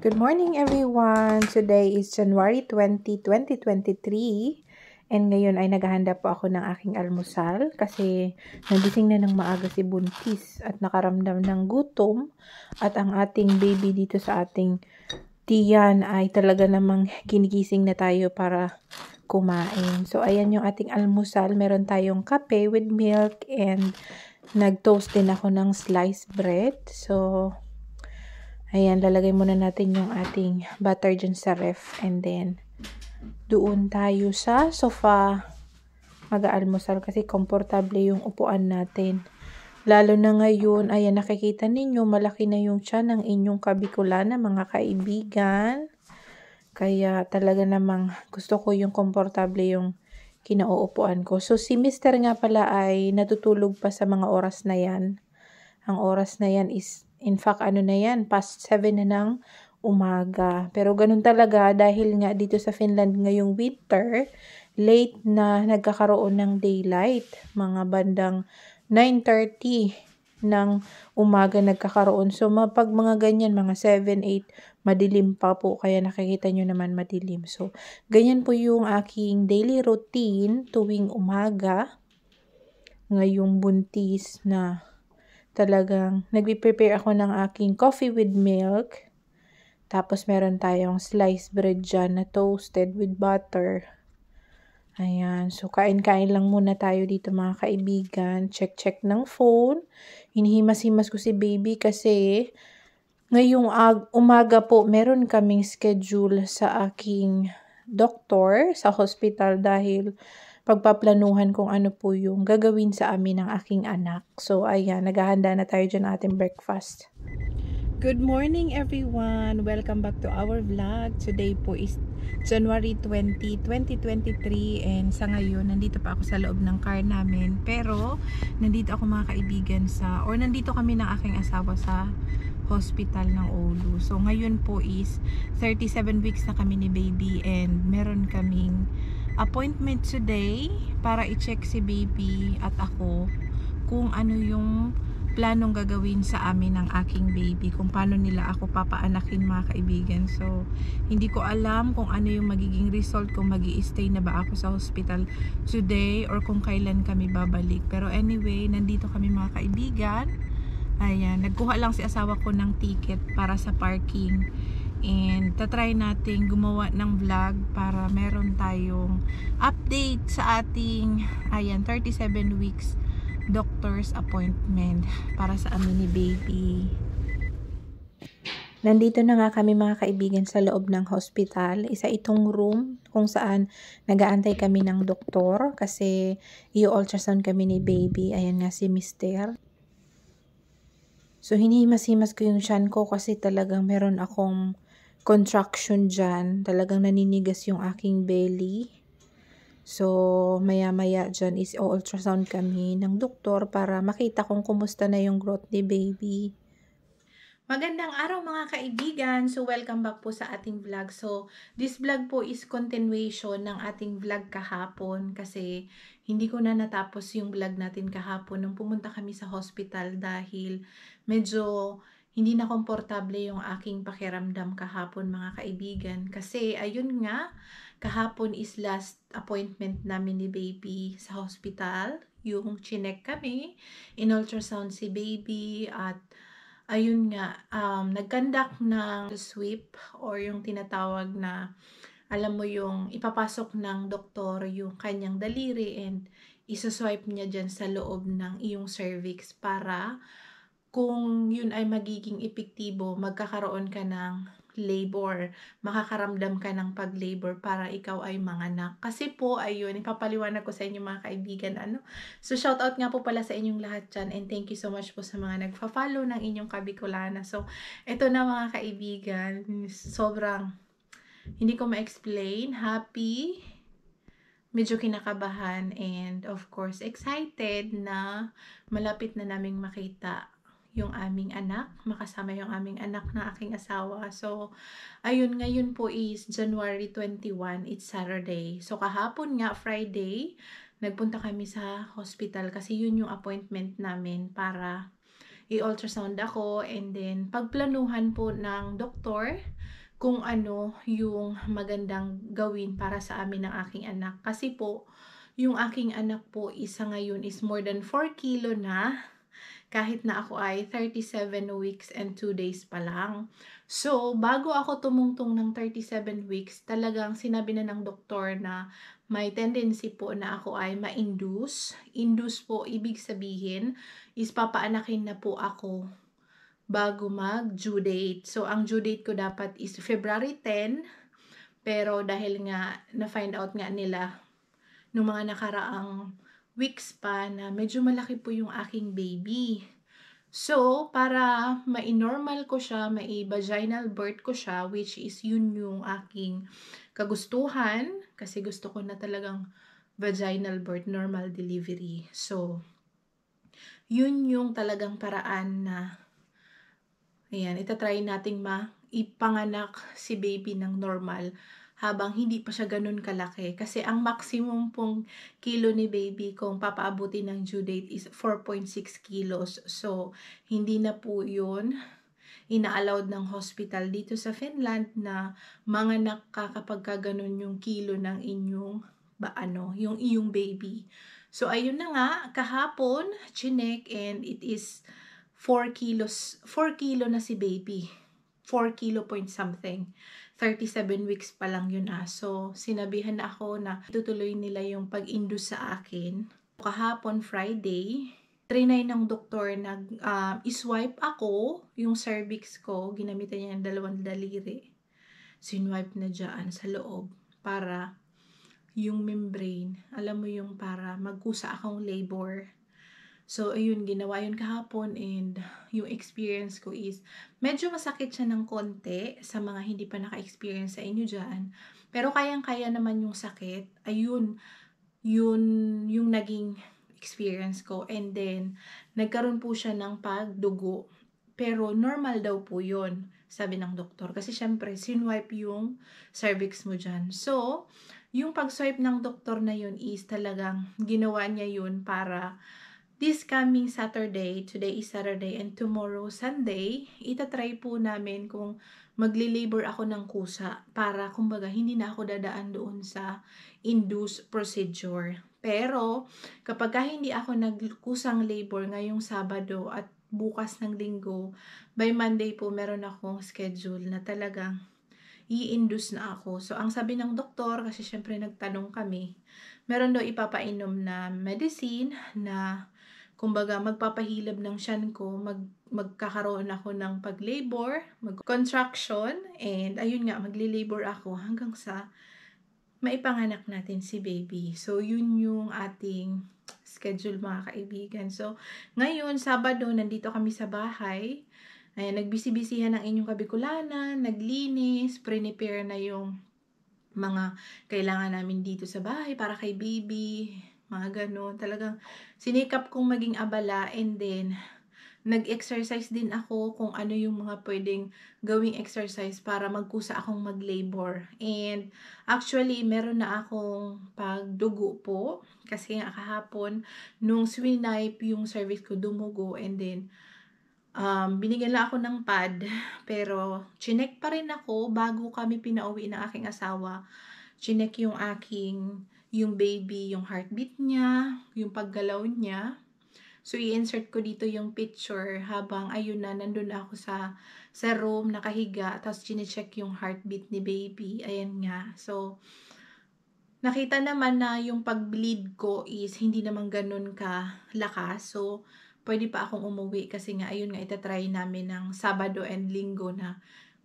Good morning everyone! Today is January 20, 2023 and ngayon ay naghahanda po ako ng aking almusal kasi nagising na ng maaga si Buntis at nakaramdam ng gutom at ang ating baby dito sa ating tiyan ay talaga namang ginigising na tayo para kumain. So ayan yung ating almusal. Meron tayong kape with milk and nag-toast din ako ng sliced bread. So Ayan, lalagay muna natin yung ating butter dyan sa ref. And then, doon tayo sa sofa mag-aalmusal kasi komportable yung upuan natin. Lalo na ngayon, ayan, nakikita ninyo, malaki na yung tiyan ng inyong kabikulana, mga kaibigan. Kaya talaga namang gusto ko yung komportable yung kinauupuan ko. So, si Mr. nga pala ay natutulog pa sa mga oras na yan. Ang oras na yan is In fact, ano na yan, past 7 na ng umaga. Pero ganun talaga dahil nga dito sa Finland ngayong winter, late na nagkakaroon ng daylight. Mga bandang 9.30 ng umaga nagkakaroon. So, pag mga ganyan, mga 7, 8, madilim pa po. Kaya nakikita nyo naman madilim. So, ganyan po yung aking daily routine tuwing umaga. Ngayong buntis na talagang nagpe-prepare ako ng aking coffee with milk. Tapos meron tayong sliced bread dyan na toasted with butter. Ayan. So, kain-kain lang muna tayo dito mga kaibigan. Check-check ng phone. Hinihimas-himas ko si baby kasi ngayong umaga po meron kaming schedule sa aking doktor sa hospital dahil pagpaplanuhan kung ano po yung gagawin sa amin ng aking anak. So, ayan, naghahanda na tayo dyan ating breakfast. Good morning everyone! Welcome back to our vlog. Today po is January 20, 2023 and sa ngayon, nandito pa ako sa loob ng car namin. Pero, nandito ako mga kaibigan sa, or nandito kami ng aking asawa sa hospital ng Olu. So, ngayon po is 37 weeks na kami ni baby and meron kaming appointment today para i-check si baby at ako kung ano yung planong gagawin sa amin ng aking baby kung paano nila ako papaanakin mga kaibigan. So hindi ko alam kung ano yung magiging result kung mag stay na ba ako sa hospital today or kung kailan kami babalik. Pero anyway nandito kami mga kaibigan. Ayan nagkuha lang si asawa ko ng ticket para sa parking and tatry natin gumawa ng vlog para meron tayong update sa ating ayan 37 weeks doctor's appointment para sa amin ni baby Nandito na nga kami mga kaibigan sa loob ng hospital. Isa itong room kung saan nagaantay kami ng doktor kasi i-ultrasound kami ni baby. Ayan nga si mister. So, hinihimas-himas ko yung chan ko kasi talagang meron akong contraction dyan. Talagang naninigas yung aking belly. So, maya-maya dyan is ultrasound kami ng doktor para makita kung kumusta na yung growth ni baby. Magandang araw mga kaibigan! So, welcome back po sa ating vlog. So, this vlog po is continuation ng ating vlog kahapon kasi hindi ko na natapos yung vlog natin kahapon nung pumunta kami sa hospital dahil medyo hindi na komportable yung aking pakiramdam kahapon mga kaibigan. Kasi ayun nga, kahapon is last appointment namin ni baby sa hospital. Yung chinek kami, in ultrasound si baby at ayun nga, um, nagkandak ng sweep or yung tinatawag na alam mo yung ipapasok ng doktor yung kanyang daliri and isaswipe niya dyan sa loob ng iyong cervix para kung yun ay magiging epektibo, magkakaroon ka ng labor, makakaramdam ka ng pag-labor para ikaw ay manganak. Kasi po, ayun, ipapaliwanag ko sa inyo mga kaibigan, ano. So, shout out nga po pala sa inyong lahat dyan and thank you so much po sa mga nagfa-follow ng inyong kabikulana. So, ito na mga kaibigan, sobrang hindi ko ma-explain, happy, medyo kinakabahan, and of course, excited na malapit na naming makita yung aming anak, makasama yung aming anak na aking asawa. So, ayun, ngayon po is January 21, it's Saturday. So, kahapon nga, Friday, nagpunta kami sa hospital kasi yun yung appointment namin para i-ultrasound ako and then pagplanuhan po ng doktor kung ano yung magandang gawin para sa amin ng aking anak. Kasi po, yung aking anak po isa ngayon is more than 4 kilo na kahit na ako ay 37 weeks and 2 days pa lang. So, bago ako tumungtong ng 37 weeks, talagang sinabi na ng doktor na may tendency po na ako ay ma-induce. Induce po, ibig sabihin, is papaanakin na po ako bago mag-due date. So, ang due date ko dapat is February 10, pero dahil nga na-find out nga nila nung mga nakaraang weeks pa na medyo malaki po yung aking baby. So, para ma-normal ko siya, ma-vaginal birth ko siya, which is yun yung aking kagustuhan, kasi gusto ko na talagang vaginal birth, normal delivery. So, yun yung talagang paraan na, ayan, itatry nating ma-ipanganak si baby ng normal habang hindi pa siya ganun kalaki. Kasi ang maximum pong kilo ni baby kung papaabutin ng due date is 4.6 kilos. So, hindi na po yun ina-allowed ng hospital dito sa Finland na mga nakakapag ganun yung kilo ng inyong ba ano, yung iyong baby. So ayun na nga, kahapon chinek and it is 4 kilos, 4 kilo na si baby. 4 kilo point something. 37 weeks pa lang yun ah. So, sinabihan na ako na tutuloy nila yung pag-induce sa akin. Kahapon, Friday, trinay ng doktor na uh, iswipe ako yung cervix ko. Ginamitan niya ng dalawang daliri. Sinwipe na dyan sa loob para yung membrane, alam mo yung para magkusa akong labor So, ayun, ginawa yun kahapon and yung experience ko is medyo masakit siya ng konti sa mga hindi pa naka-experience sa inyo dyan. Pero kayang-kaya naman yung sakit. Ayun, yun yung naging experience ko. And then, nagkaroon po siya ng pagdugo. Pero normal daw po yun, sabi ng doktor. Kasi syempre, sinwipe yung cervix mo dyan. So, yung pag-swipe ng doktor na yun is talagang ginawa niya yun para this coming Saturday, today is Saturday, and tomorrow Sunday, itatry po namin kung magli-labor ako ng kusa para kumbaga hindi na ako dadaan doon sa induce procedure. Pero kapag ka hindi ako nagkusang labor ngayong Sabado at bukas ng linggo, by Monday po meron akong schedule na talagang i-induce na ako. So, ang sabi ng doktor, kasi syempre nagtanong kami, meron daw ipapainom na medicine na kumbaga magpapahilab ng shan ko, mag, magkakaroon ako ng pag-labor, mag-contraction, and ayun nga, magli-labor ako hanggang sa maipanganak natin si baby. So, yun yung ating schedule mga kaibigan. So, ngayon, Sabado, nandito kami sa bahay. Ayan, nagbisi-bisihan ng inyong kabikulanan, naglinis, prepare na yung mga kailangan namin dito sa bahay para kay baby, mga ganun. Talagang sinikap kong maging abala and then nag-exercise din ako kung ano yung mga pwedeng gawing exercise para magkusa akong mag-labor. And actually, meron na akong pagdugo po kasi nga kahapon nung swinipe yung cervix ko dumugo and then um, binigyan lang ako ng pad pero chinek pa rin ako bago kami pinauwi ng aking asawa. Chinek yung aking yung baby, yung heartbeat niya, yung paggalaw niya. So, i-insert ko dito yung picture habang ayun na, nandun na ako sa, sa room, nakahiga, tapos chinecheck yung heartbeat ni baby. Ayan nga. So, nakita naman na yung pag-bleed ko is hindi naman ganun ka lakas. So, pwede pa akong umuwi kasi nga, ayun nga, itatry namin ng Sabado and Linggo na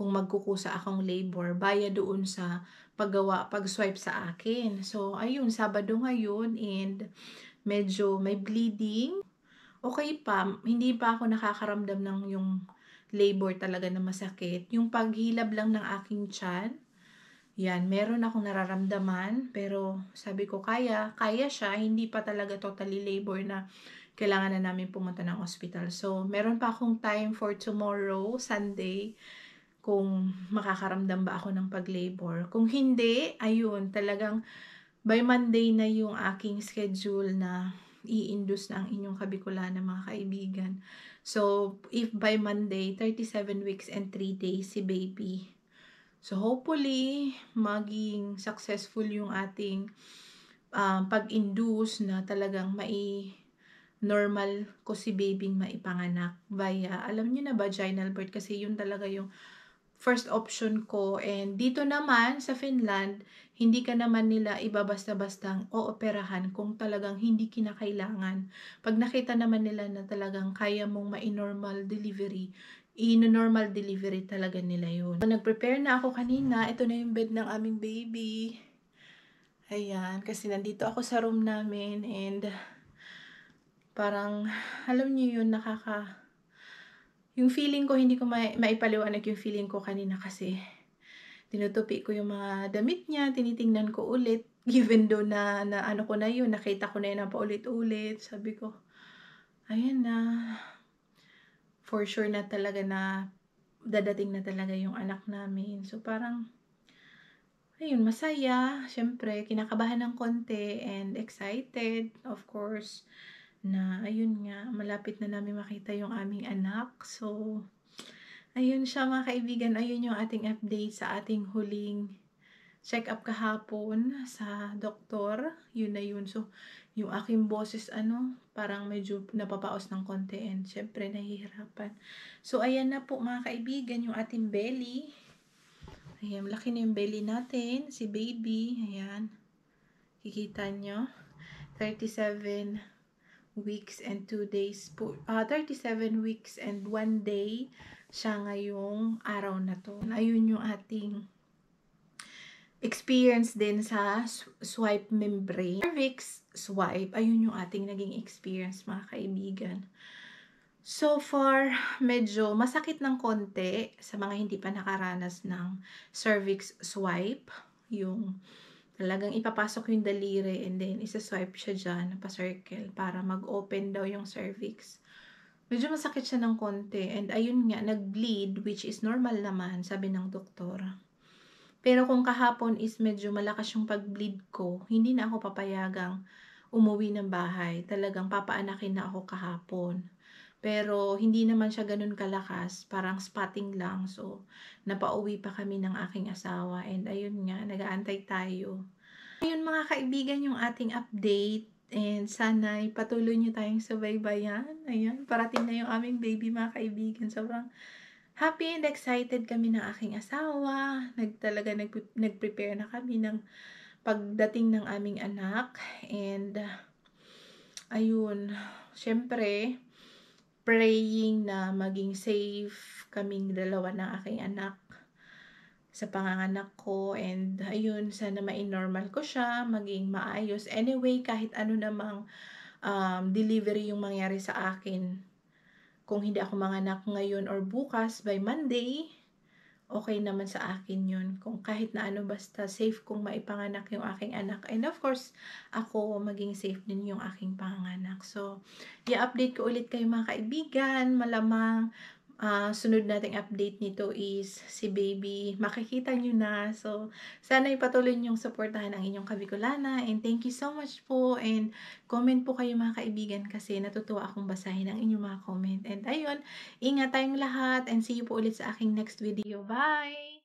kung magkukusa akong labor, baya doon sa paggawa, pag-swipe sa akin. So, ayun, Sabado ngayon and medyo may bleeding. Okay pa, hindi pa ako nakakaramdam ng yung labor talaga na masakit. Yung paghilab lang ng aking chan, yan, meron akong nararamdaman, pero sabi ko, kaya, kaya siya, hindi pa talaga totally labor na kailangan na namin pumunta ng hospital. So, meron pa akong time for tomorrow, Sunday, kung makakaramdam ba ako ng pag-labor. Kung hindi, ayun, talagang by Monday na yung aking schedule na i-induce na ang inyong kabikulana mga kaibigan. So, if by Monday, 37 weeks and 3 days si baby. So, hopefully, maging successful yung ating um, pag-induce na talagang mai normal ko si babying maipanganak via, alam niyo na, vaginal birth kasi yun talaga yung first option ko. And dito naman sa Finland, hindi ka naman nila ibabasta-bastang ooperahan kung talagang hindi kinakailangan. Pag nakita naman nila na talagang kaya mong ma-normal delivery, in-normal delivery talaga nila yun. So, nag-prepare na ako kanina. Ito na yung bed ng aming baby. Ayan, kasi nandito ako sa room namin and parang, alam niyo yun, nakaka yung feeling ko, hindi ko ma- maipaliwanag yung feeling ko kanina kasi tinutupi ko yung mga damit niya, tinitingnan ko ulit, even though na, na ano ko na yun, nakita ko na yun na paulit-ulit, sabi ko, ayan na, for sure na talaga na dadating na talaga yung anak namin. So parang, ayun, masaya, syempre, kinakabahan ng konti and excited, of course na ayun nga, malapit na namin makita yung aming anak. So, ayun siya mga kaibigan, ayun yung ating update sa ating huling check-up kahapon sa doktor. Yun na yun. So, yung aking boses, ano, parang medyo napapaos ng konti and syempre nahihirapan. So, ayan na po mga kaibigan, yung ating belly. Ayan, laki na yung belly natin, si baby. Ayan. Kikita nyo. 37 weeks and 2 days po, uh, ah, 37 weeks and 1 day siya ngayong araw na to. Ayun yung ating experience din sa swipe membrane. Cervix swipe, ayun yung ating naging experience mga kaibigan. So far, medyo masakit ng konti sa mga hindi pa nakaranas ng cervix swipe. Yung Talagang ipapasok yung daliri and then isa-swipe siya dyan, pa-circle, para mag-open daw yung cervix. Medyo masakit siya ng konti. And ayun nga, nag-bleed, which is normal naman, sabi ng doktor. Pero kung kahapon is medyo malakas yung pag-bleed ko, hindi na ako papayagang umuwi ng bahay. Talagang papaanakin na ako kahapon. Pero hindi naman siya ganun kalakas, parang spotting lang. So, napauwi pa kami ng aking asawa and ayun nga, nagaantay tayo. Ayun mga kaibigan yung ating update and sana patuloy nyo tayong subaybayan. Ayan, parating na yung aming baby mga kaibigan. Sobrang happy and excited kami ng aking asawa. Nagtalaga nag, nag-prepare na kami ng pagdating ng aming anak and uh, ayun, syempre praying na maging safe kaming dalawa ng aking anak sa panganganak ko. And ayun sana ma-normal ko siya maging maayos. Anyway kahit ano namang um, delivery yung mangyari sa akin kung hindi ako manganak ngayon or bukas by Monday okay naman sa akin yun. Kung kahit na ano basta safe kung maipanganak yung aking anak. And of course, ako maging safe din yung aking panganak. So, i-update ko ulit kayo mga kaibigan. Malamang uh, sunod nating update nito is si baby. Makikita nyo na. So, sana ipatuloy nyong supportahan ang inyong kabikulana. And thank you so much po. And comment po kayo mga kaibigan kasi natutuwa akong basahin ang inyong mga comment. And ayun, ingat tayong lahat and see you po ulit sa aking next video. Bye!